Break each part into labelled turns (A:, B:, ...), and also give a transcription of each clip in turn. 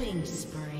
A: Killing spree.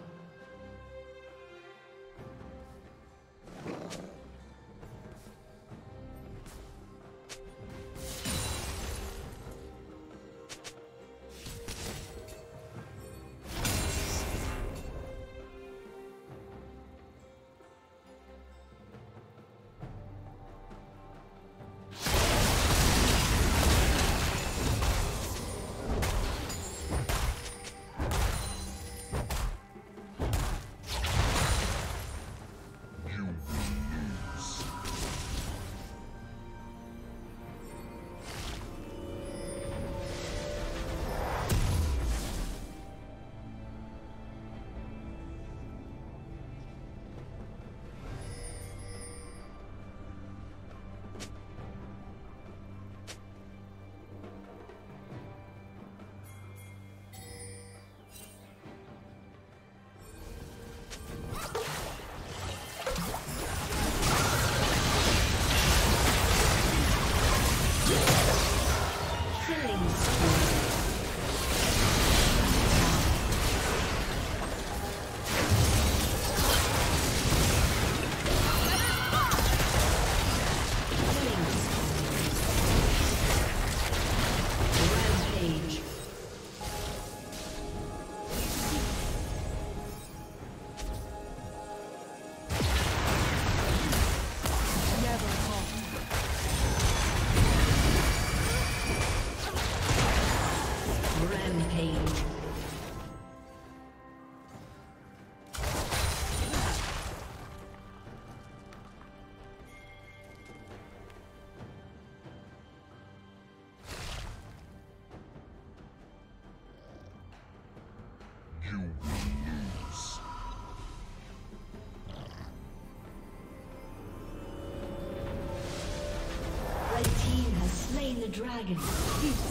A: Dragon.